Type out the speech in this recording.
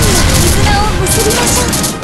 絆を結びましょう。